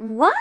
What?